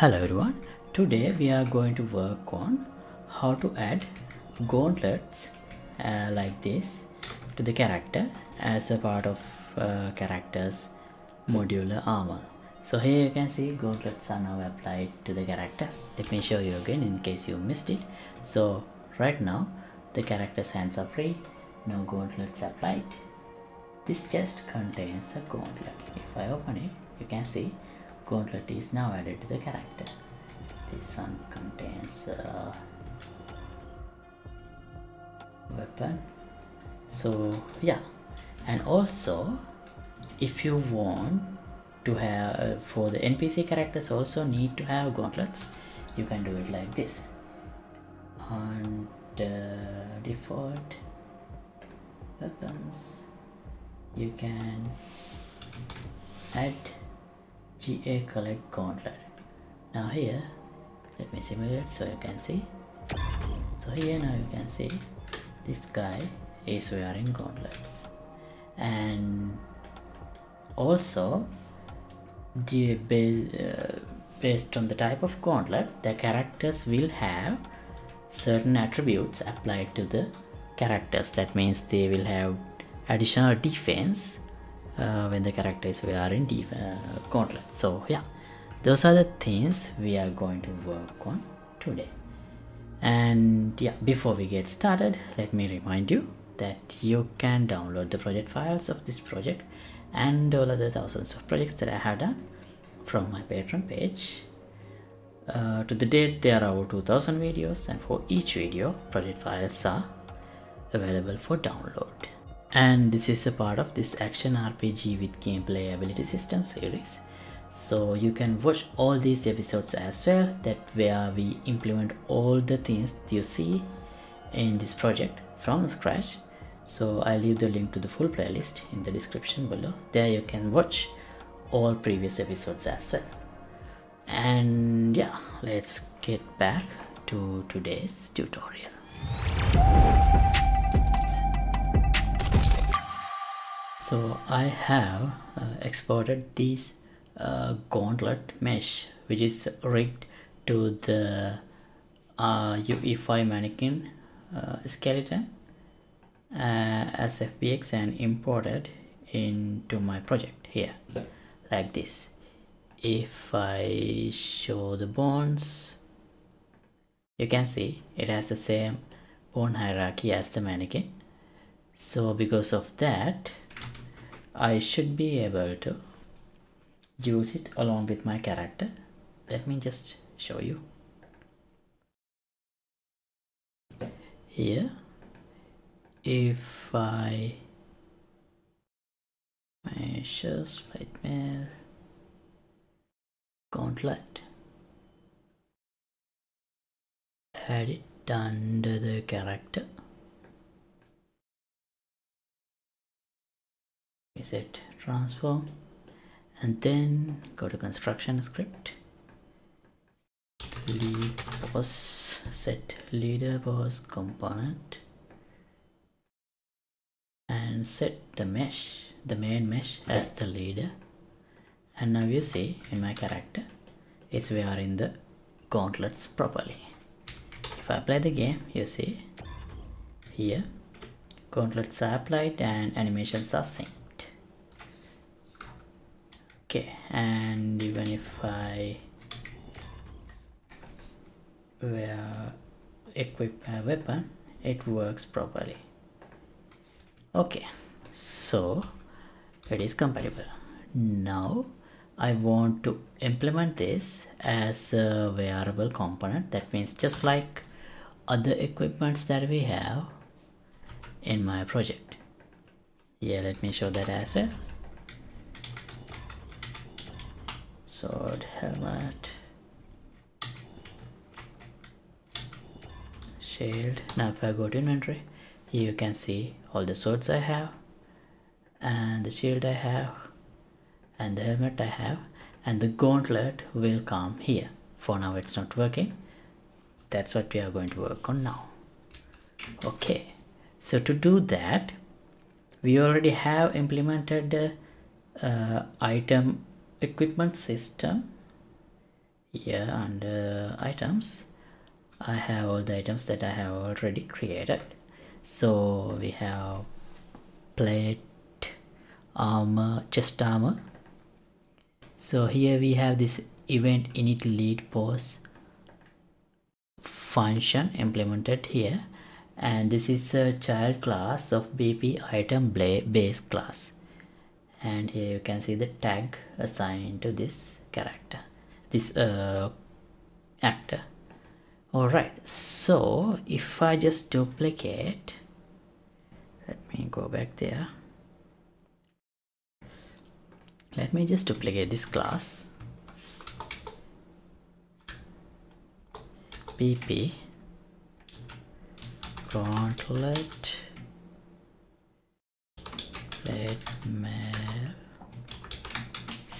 Hello everyone, today we are going to work on how to add gauntlets uh, like this to the character as a part of uh, character's modular armor. So here you can see gauntlets are now applied to the character. Let me show you again in case you missed it. So right now the character's hands are free, no gauntlets applied. This chest contains a gauntlet. If I open it, you can see gauntlet is now added to the character. This one contains a weapon. So yeah. And also if you want to have uh, for the npc characters also need to have gauntlets you can do it like this. On the default weapons you can add GA collect gauntlet. Now here, let me simulate so you can see. So here now you can see this guy is wearing gauntlets. And also, the base, uh, based on the type of gauntlet, the characters will have certain attributes applied to the characters. That means they will have additional defense when the character is wearing def uh, gauntlet. So yeah. Those are the things we are going to work on today. And yeah before we get started let me remind you that you can download the project files of this project and all other thousands of projects that I have done from my patreon page. Uh, to the date there are over 2000 videos and for each video project files are available for download and this is a part of this action rpg with gameplay ability system series. So you can watch all these episodes as well that where we implement all the things you see in this project from scratch. So i leave the link to the full playlist in the description below. There you can watch all previous episodes as well. And yeah let's get back to today's tutorial so I have uh, exported this uh, gauntlet mesh which is rigged to the uh, UE5 mannequin uh, skeleton uh, as FBX and imported into my project here like this. If I show the bones you can see it has the same bone hierarchy as the mannequin. So because of that I should be able to use it along with my character. Let me just show you. Here if I measures flight mail gauntlet add it under the character reset transform? And then go to construction script. Lead. Boss set leader pose component. And set the mesh the main mesh as the leader. And now you see in my character is wearing the gauntlets properly. If I apply the game you see here gauntlets are applied and animations are synced okay and even if I wear equip a weapon it works properly. Okay so it is compatible. Now I want to implement this as a wearable component. That means just like other equipments that we have in my project. Yeah let me show that as well sword helmet shield. Now if I go to inventory you can see all the swords I have and the shield I have and the helmet I have and the gauntlet will come here. For now it's not working. That's what we are going to work on now. Okay. So to do that we already have implemented the uh, item equipment system here under items. I have all the items that I have already created. So we have plate armor chest armor. So here we have this event init lead pose function implemented here. And this is a child class of bp item base class and here you can see the tag assigned to this character this uh, actor. Alright so if I just duplicate let me go back there. Let me just duplicate this class. BP gauntlet. Let mail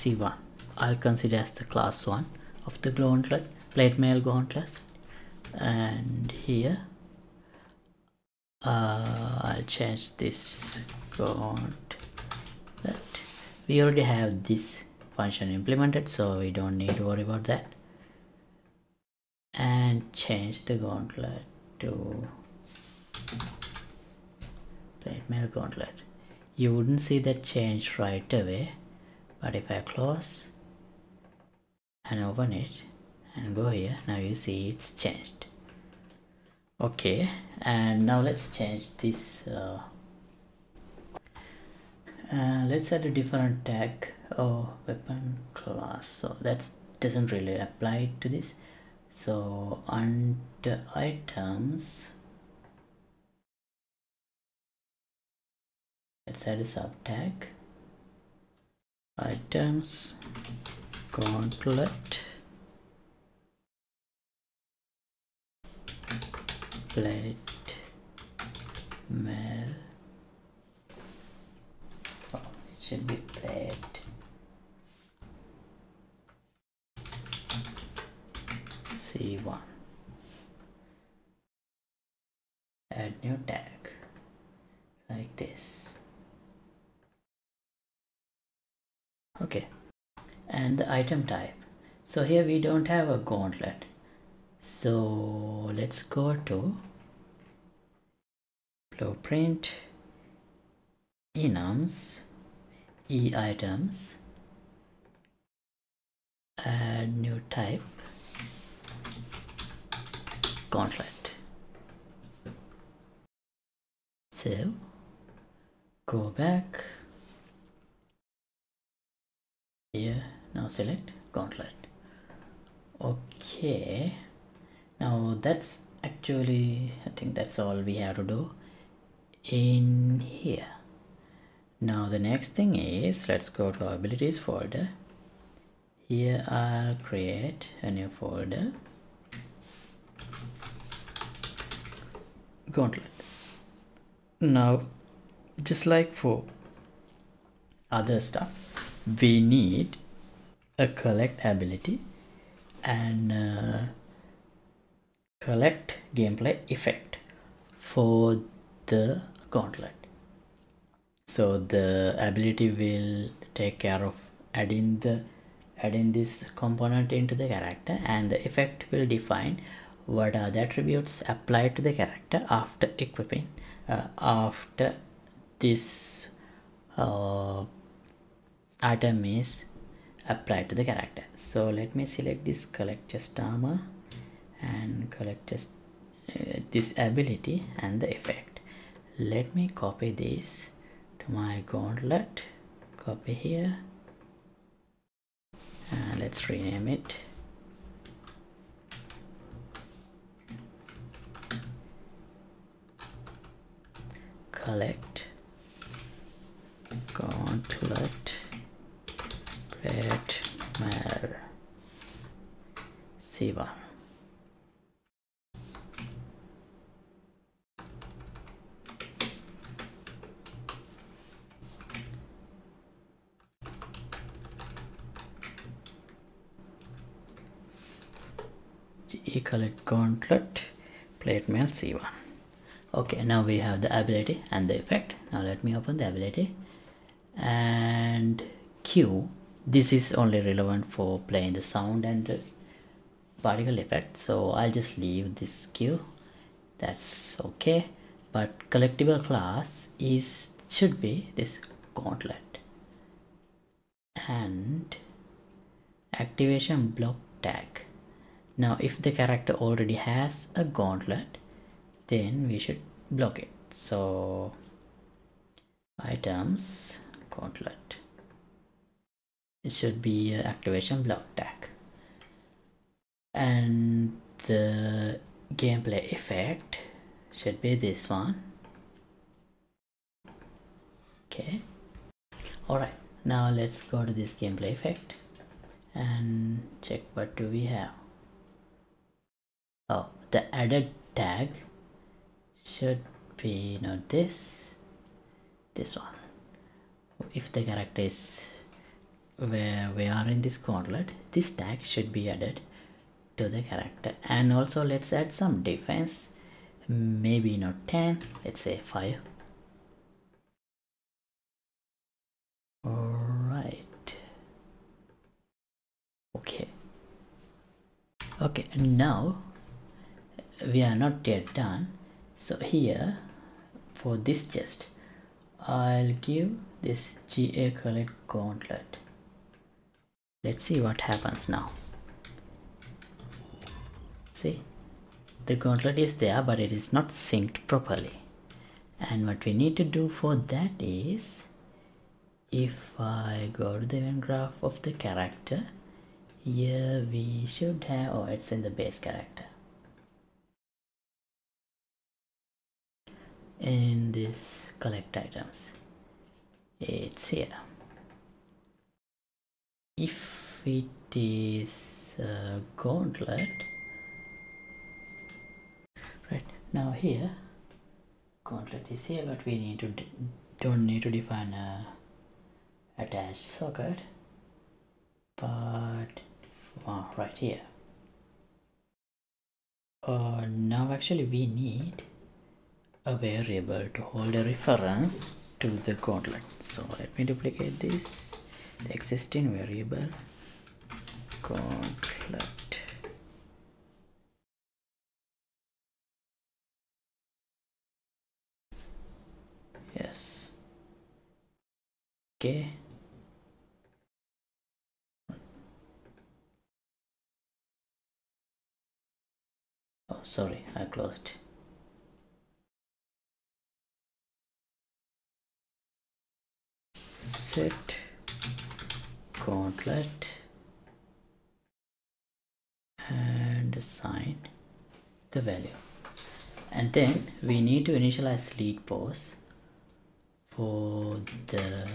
c1 I'll consider as the class 1 of the gauntlet plate mail gauntlet. And here uh, I'll change this gauntlet. We already have this function implemented so we don't need to worry about that. And change the gauntlet to plate mail gauntlet. You wouldn't see that change right away but if I close and open it and go here now you see it's changed. Okay and now let's change this uh, uh, let's add a different tag or weapon class. So that doesn't really apply to this. So under items let's add a sub tag items. Gauntlet plate. Mail. Oh, it should be plate. C1 add new tag. Like this and the item type. So here we don't have a gauntlet. So let's go to blueprint enums e items add new type gauntlet. So go back. Here now select gauntlet. Okay. Now that's actually I think that's all we have to do in here. Now the next thing is let's go to our abilities folder. Here I'll create a new folder. Gauntlet. Now just like for other stuff we need a collect ability and uh, collect gameplay effect for the gauntlet. So the ability will take care of adding the adding this component into the character and the effect will define what are the attributes applied to the character after equipping uh, after this uh, item is applied to the character. So let me select this collect chest armor and collect just uh, this ability and the effect. Let me copy this to my gauntlet. Copy here. And let's rename it. Collect gauntlet plate mail c1 e collect gauntlet plate mail c1 okay now we have the ability and the effect. Now let me open the ability. And q this is only relevant for playing the sound and the particle effect. So I'll just leave this cue. That's okay. But collectible class is should be this gauntlet. And activation block tag. Now if the character already has a gauntlet then we should block it. So items gauntlet it should be activation block tag. And the gameplay effect should be this one. Okay. All right now let's go to this gameplay effect and check what do we have. Oh the added tag should be not this this one. If the character is where we are in this gauntlet this tag should be added to the character. And also let's add some defense. Maybe not 10 let's say 5 all right okay okay now we are not yet done. So here for this chest I'll give this GA collect gauntlet let's see what happens now. See the gauntlet is there but it is not synced properly. And what we need to do for that is if I go to the event graph of the character here we should have oh it's in the base character. In this collect items it's here if it is a gauntlet. Right now here gauntlet is here but we need to don't need to define a attached socket. But uh, right here. Uh, now actually we need a variable to hold a reference to the gauntlet. So let me duplicate this the existing variable gauntlet yes. Okay oh sorry I closed. Set gauntlet and assign the value. And then we need to initialize lead pose for the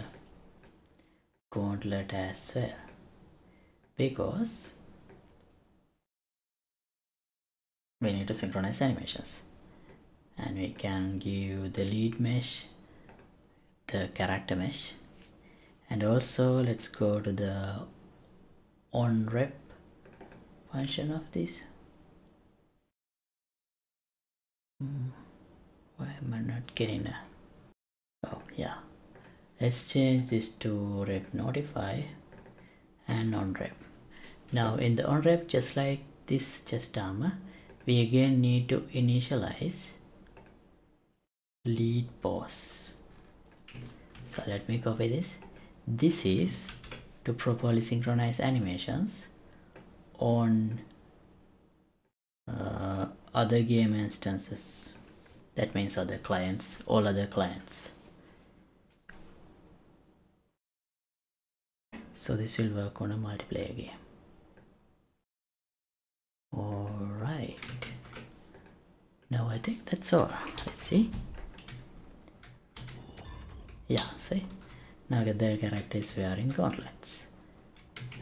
gauntlet as well. Because we need to synchronize animations. And we can give the lead mesh the character mesh and also let's go to the on rep function of this. Hmm, why am I not getting a oh yeah. Let's change this to rep notify and on rep now in the on rep just like this chest armor we again need to initialize lead pose. So let me copy this this is to properly synchronize animations on uh, other game instances. That means other clients all other clients. So this will work on a multiplayer game. All right now I think that's all. Let's see. Yeah see now the character is wearing gauntlets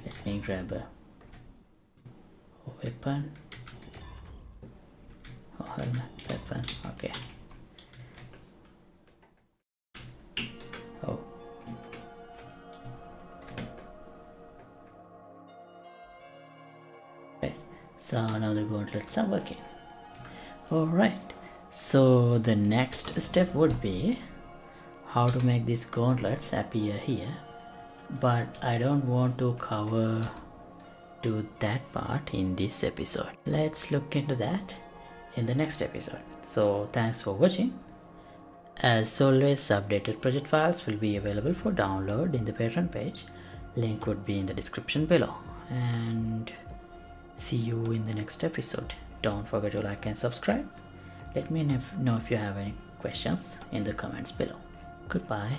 let me grab a weapon. Oh helmet weapon okay. Oh. Right so now the gauntlets are working. All right so the next step would be how to make these gauntlets appear here but I don't want to cover to that part in this episode. Let's look into that in the next episode. So thanks for watching. As always updated project files will be available for download in the patreon page. Link would be in the description below. And see you in the next episode. Don't forget to like and subscribe. Let me know if you have any questions in the comments below goodbye